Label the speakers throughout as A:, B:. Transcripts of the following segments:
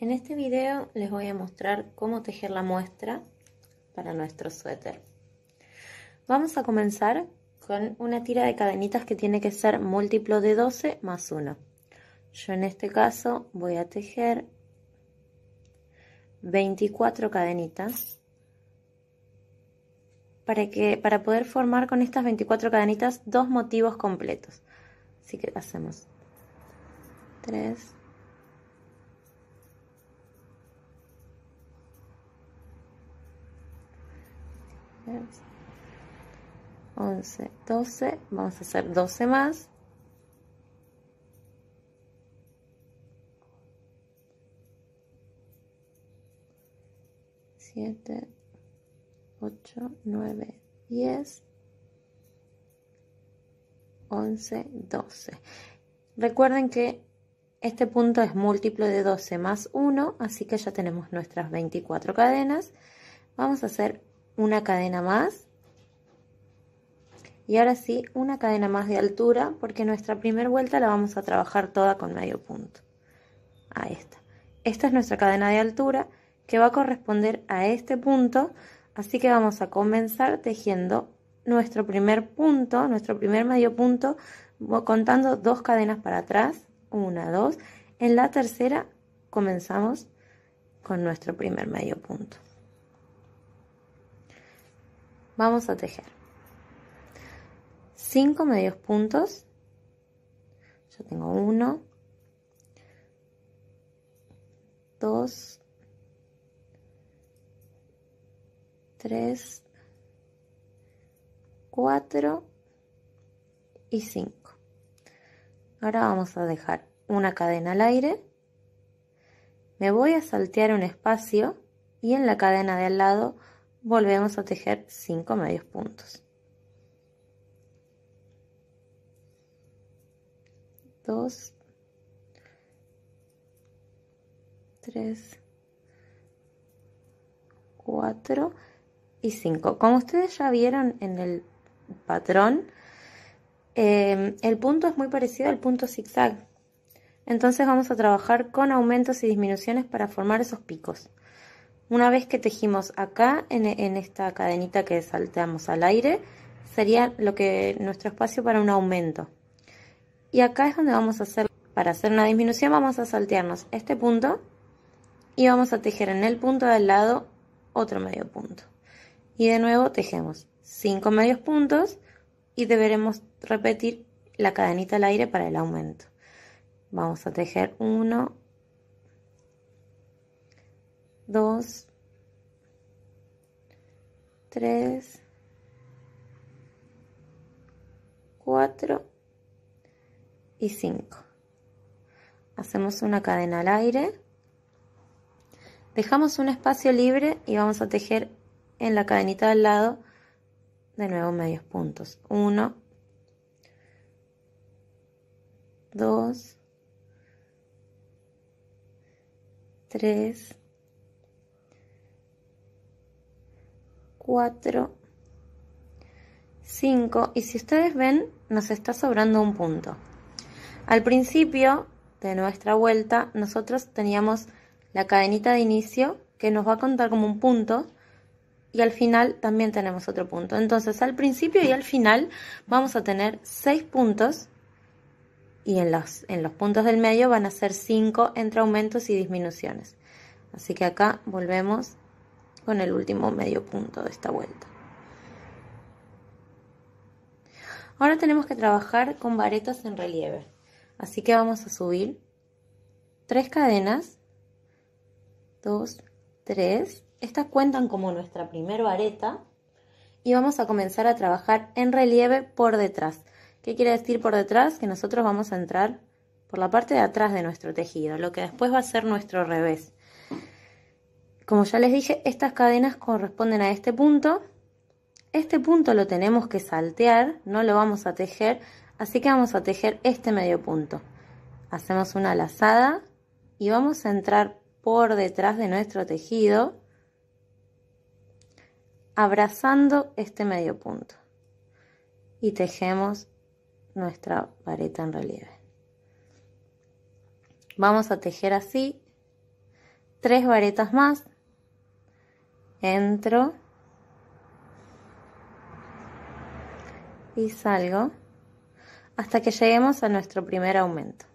A: En este video les voy a mostrar cómo tejer la muestra para nuestro suéter. Vamos a comenzar con una tira de cadenitas que tiene que ser múltiplo de 12 más 1. Yo en este caso voy a tejer 24 cadenitas para, que, para poder formar con estas 24 cadenitas dos motivos completos. Así que hacemos 3, 11, 12, vamos a hacer 12 más. Siete, ocho, nueve, diez, once, doce. Recuerden que este punto es múltiplo de 12 más 1, así que ya tenemos nuestras 24 cadenas. Vamos a hacer una cadena más. Y ahora sí una cadena más de altura porque nuestra primera vuelta la vamos a trabajar toda con medio punto. A esta esta es nuestra cadena de altura que va a corresponder a este punto. Así que vamos a comenzar tejiendo nuestro primer punto nuestro primer medio punto contando dos cadenas para atrás. Una dos. En la tercera comenzamos con nuestro primer medio punto vamos a tejer. 5 medios puntos. Yo tengo 1 2 3 4 y 5 ahora vamos a dejar una cadena al aire. Me voy a saltear un espacio y en la cadena de al lado volvemos a tejer 5 medios puntos. 2, 3, 4 y 5. Como ustedes ya vieron en el patrón, eh, el punto es muy parecido al punto zigzag. Entonces vamos a trabajar con aumentos y disminuciones para formar esos picos. Una vez que tejimos acá, en, esta cadenita que salteamos al aire, sería lo que nuestro espacio para un aumento. Y acá es donde vamos a hacer, para hacer una disminución, vamos a saltearnos este punto y vamos a tejer en el punto del lado otro medio punto. Y de nuevo tejemos 5 medios puntos y deberemos repetir la cadenita al aire para el aumento. Vamos a tejer 1, 2, 3, 4 y 5. Hacemos una cadena al aire. Dejamos un espacio libre y vamos a tejer en la cadenita del lado de nuevo medios puntos. 1, 2, 3, 4, 5 y si ustedes ven nos está sobrando un punto. Al principio de nuestra vuelta nosotros teníamos la cadenita de inicio que nos va a contar como un punto y al final también tenemos otro punto. Entonces al principio y al final vamos a tener 6 puntos y en los, en los puntos del medio van a ser 5 entre aumentos y disminuciones. Así que acá volvemos con el último medio punto de esta vuelta. Ahora tenemos que trabajar con varetas en relieve. Así que vamos a subir tres cadenas, dos, tres. Estas cuentan como nuestra primera vareta y vamos a comenzar a trabajar en relieve por detrás. ¿Qué quiere decir por detrás? Que nosotros vamos a entrar por la parte de atrás de nuestro tejido, lo que después va a ser nuestro revés. Como ya les dije, estas cadenas corresponden a este punto Este punto lo tenemos que saltear, no lo vamos a tejer, así que vamos a tejer este medio punto. Hacemos una lazada y vamos a entrar por detrás de nuestro tejido abrazando este medio punto y tejemos nuestra vareta en relieve. Vamos a tejer así tres varetas más. Entro y salgo hasta que lleguemos a nuestro primer aumento.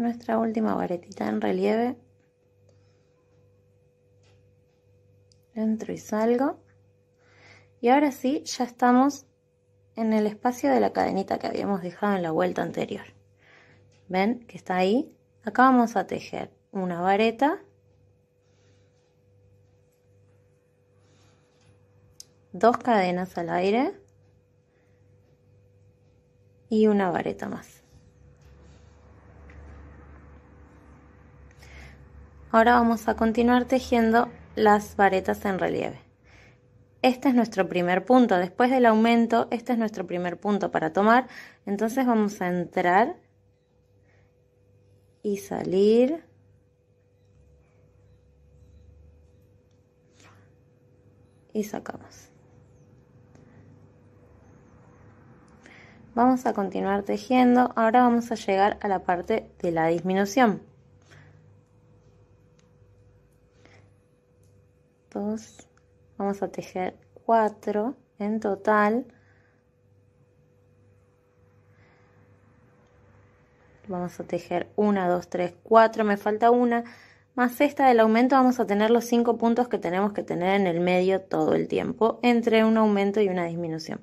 A: Nuestra última varetita en relieve. Entro y salgo. Y ahora sí, ya estamos en el espacio de la cadenita que habíamos dejado en la vuelta anterior. ¿Ven que está ahí? Acá vamos a tejer una vareta. Dos cadenas al aire. Y una vareta más. Ahora vamos a continuar tejiendo las varetas en relieve. Este es nuestro primer punto. Después del aumento, este es nuestro primer punto para tomar. Entonces vamos a entrar y salir. Y sacamos. Vamos a continuar tejiendo. Ahora vamos a llegar a la parte de la disminución. Vamos a tejer cuatro en total. Vamos a tejer una, dos, tres, cuatro, me falta una. Más esta del aumento vamos a tener los cinco puntos que tenemos que tener en el medio todo el tiempo entre un aumento y una disminución.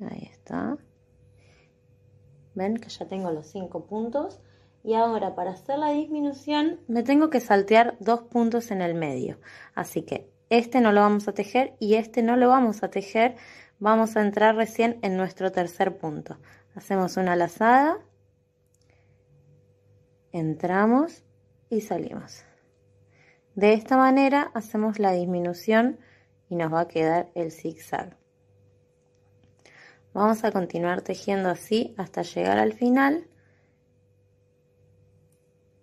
A: Ahí está. Ven que ya tengo los cinco puntos y ahora para hacer la disminución me tengo que saltear dos puntos en el medio. Así que este no lo vamos a tejer y este no lo vamos a tejer. Vamos a entrar recién en nuestro tercer punto. Hacemos una lazada, entramos y salimos. De esta manera hacemos la disminución y nos va a quedar el zigzag. Vamos a continuar tejiendo así hasta llegar al final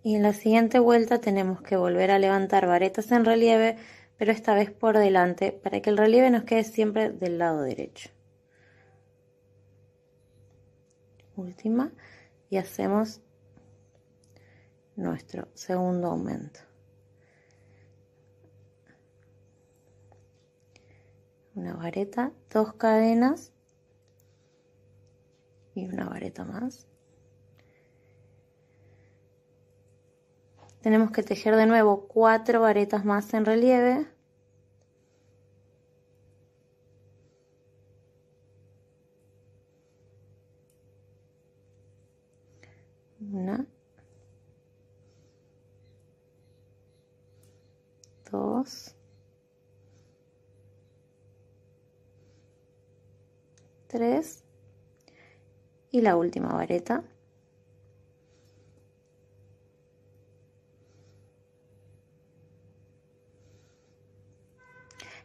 A: y en la siguiente vuelta tenemos que volver a levantar varetas en relieve, pero esta vez por delante, para que el relieve nos quede siempre del lado derecho. Última. Y hacemos nuestro segundo aumento. Una vareta, dos cadenas y una vareta más. Tenemos que tejer de nuevo cuatro varetas más en relieve. Una. Dos. Tres. Y la última vareta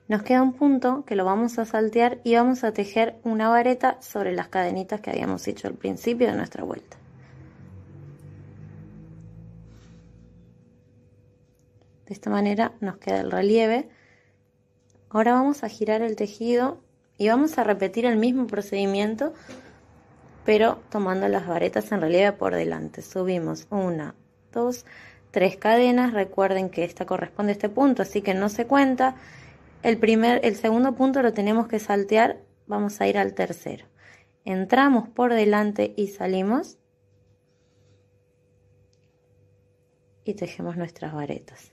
A: Nos queda un punto que lo vamos a saltear y vamos a tejer una vareta sobre las cadenitas que habíamos hecho al principio de nuestra vuelta. De esta manera nos queda el relieve. Ahora vamos a girar el tejido y vamos a repetir el mismo procedimiento, pero tomando las varetas en relieve por delante. Subimos una, dos, tres cadenas. Recuerden que esta corresponde a este punto, así que no se cuenta. El, primer, el segundo punto lo tenemos que saltear, vamos a ir al tercero. Entramos por delante y salimos. Y tejemos nuestras varetas.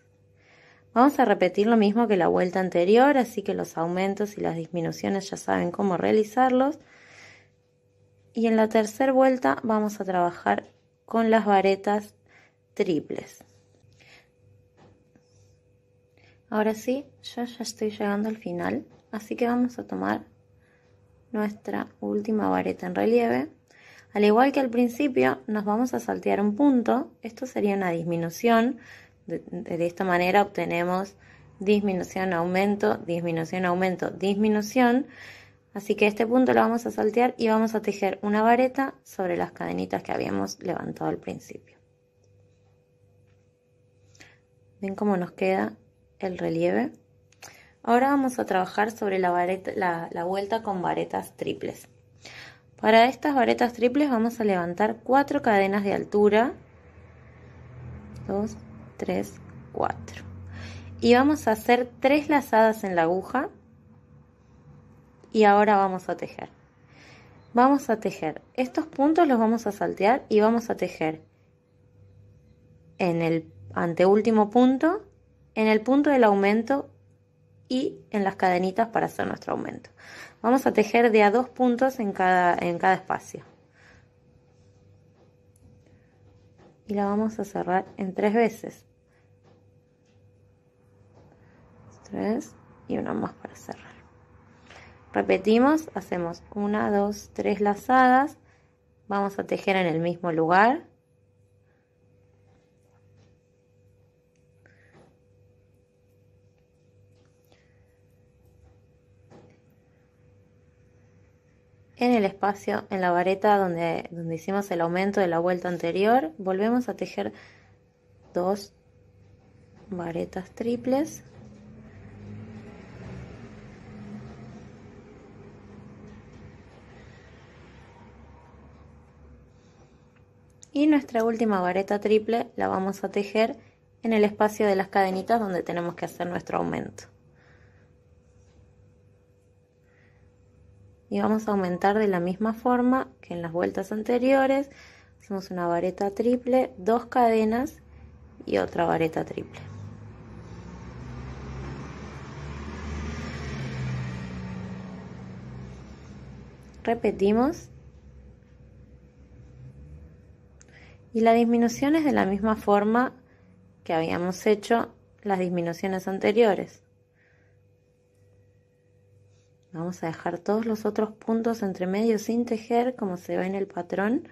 A: Vamos a repetir lo mismo que la vuelta anterior, así que los aumentos y las disminuciones ya saben cómo realizarlos. y en la tercera vuelta vamos a trabajar con las varetas triples. Ahora sí, yo ya estoy llegando al final, así que vamos a tomar nuestra última vareta en relieve. Al igual que al principio, nos vamos a saltear un punto. Esto sería una disminución. De, esta manera obtenemos disminución, aumento, disminución, aumento, disminución. Así que este punto lo vamos a saltear y vamos a tejer una vareta sobre las cadenitas que habíamos levantado al principio. ¿Ven cómo nos queda el relieve? Ahora vamos a trabajar sobre la, la, vuelta con varetas triples. Para estas varetas triples vamos a levantar cuatro cadenas de altura. 2, 3, 4. Y vamos a hacer tres lazadas en la aguja. Y ahora vamos a tejer. Vamos a tejer. Estos puntos los vamos a saltear y vamos a tejer en el anteúltimo punto, en el punto del aumento y en las cadenitas para hacer nuestro aumento. Vamos a tejer de a dos puntos en cada, en cada espacio. Y la vamos a cerrar en tres veces. Tres y una más para cerrar. Repetimos, hacemos una, dos, tres lazadas. Vamos a tejer en el mismo lugar En el espacio, en la vareta donde, donde hicimos el aumento de la vuelta anterior, volvemos a tejer dos varetas triples. Y nuestra última vareta triple la vamos a tejer en el espacio de las cadenitas donde tenemos que hacer nuestro aumento. Y vamos a aumentar de la misma forma que en las vueltas anteriores. Hacemos una vareta triple dos cadenas y otra vareta triple. Repetimos. Y la disminución es de la misma forma que habíamos hecho las disminuciones anteriores Vamos a dejar todos los otros puntos entre medio sin tejer como se ve en el patrón.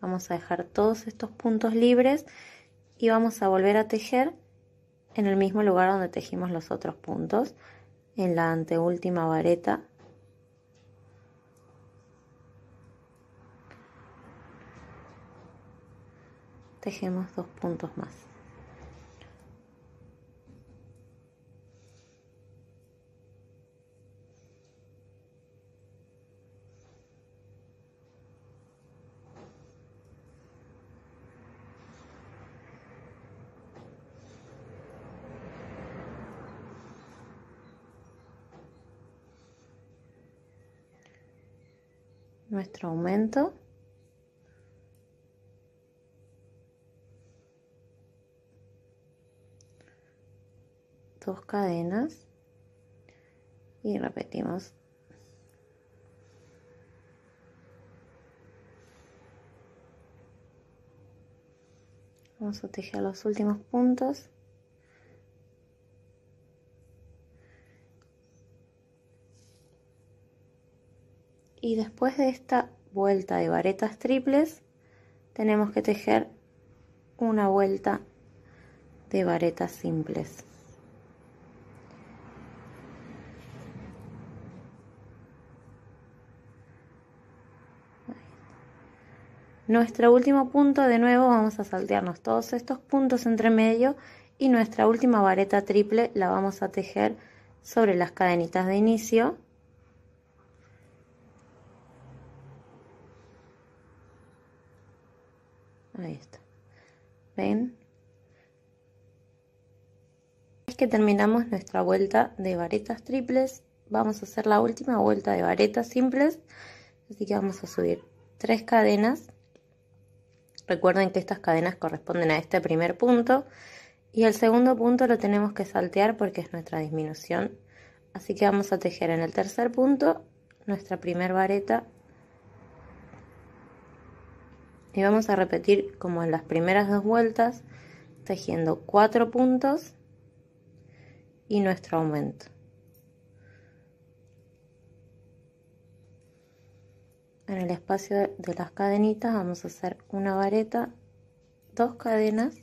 A: Vamos a dejar todos estos puntos libres y vamos a volver a tejer en el mismo lugar donde tejimos los otros puntos en la anteúltima vareta. Tejemos dos puntos más nuestro aumento. Dos cadenas y repetimos. Vamos a tejer los últimos puntos. Y después de esta vuelta de varetas triples tenemos que tejer una vuelta de varetas simples. Nuestro último punto de nuevo vamos a saltearnos todos estos puntos entre medio y nuestra última vareta triple la vamos a tejer sobre las cadenitas de inicio Está. ¿Ven? Es que terminamos nuestra vuelta de varetas triples. Vamos a hacer la última vuelta de varetas simples Así que vamos a subir tres cadenas. Recuerden que estas cadenas corresponden a este primer punto y el segundo punto lo tenemos que saltear porque es nuestra disminución. Así que vamos a tejer en el tercer punto nuestra primer vareta y vamos a repetir como en las primeras dos vueltas tejiendo cuatro puntos y nuestro aumento. En el espacio de las cadenitas vamos a hacer una vareta, dos cadenas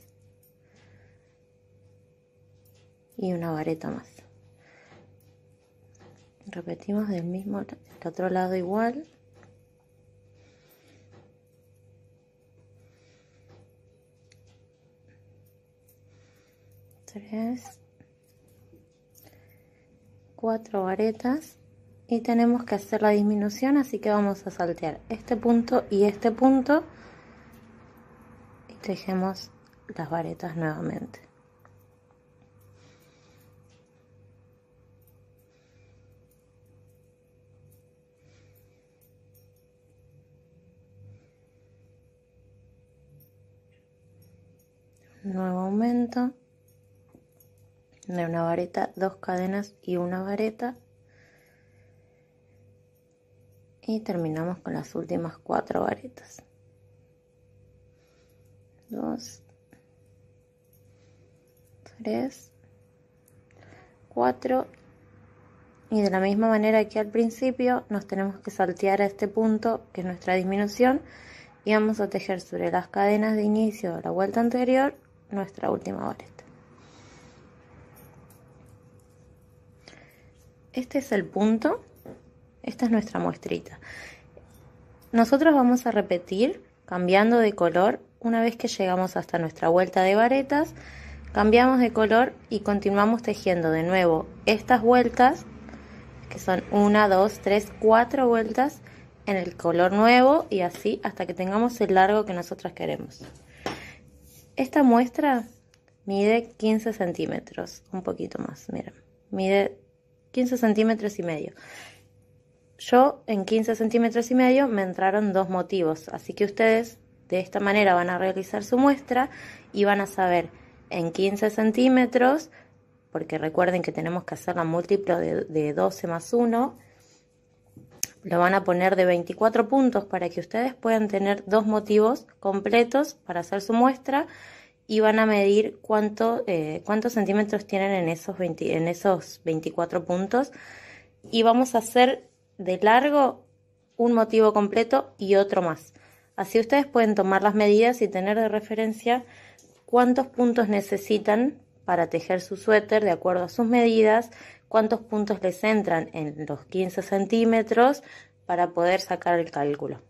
A: y una vareta más. Repetimos del mismo, del otro lado igual. Tres, cuatro varetas y tenemos que hacer la disminución así que vamos a saltear este punto y este punto y tejemos las varetas nuevamente. Nuevo aumento de una vareta dos cadenas y una vareta. Y terminamos con las últimas cuatro varetas. Dos. Tres. Cuatro. Y de la misma manera que al principio nos tenemos que saltear a este punto que es nuestra disminución y vamos a tejer sobre las cadenas de inicio de la vuelta anterior nuestra última vareta este es el punto esta es nuestra muestrita. Nosotros vamos a repetir cambiando de color una vez que llegamos hasta nuestra vuelta de varetas. Cambiamos de color y continuamos tejiendo de nuevo estas vueltas, que son una, dos, tres, cuatro vueltas en el color nuevo y así hasta que tengamos el largo que nosotros queremos. Esta muestra mide 15 centímetros, un poquito más, miren, mide 15 centímetros y medio. Yo en 15 centímetros y medio me entraron dos motivos, así que ustedes de esta manera van a realizar su muestra y van a saber en 15 centímetros, porque recuerden que tenemos que hacer la múltiplo de, de 12 más 1, lo van a poner de 24 puntos para que ustedes puedan tener dos motivos completos para hacer su muestra y van a medir eh, cuántos centímetros tienen en esos, en esos 24 puntos y vamos a hacer de largo un motivo completo y otro más. Así ustedes pueden tomar las medidas y tener de referencia cuántos puntos necesitan para tejer su suéter de acuerdo a sus medidas, cuántos puntos les entran en los 15 centímetros para poder sacar el cálculo.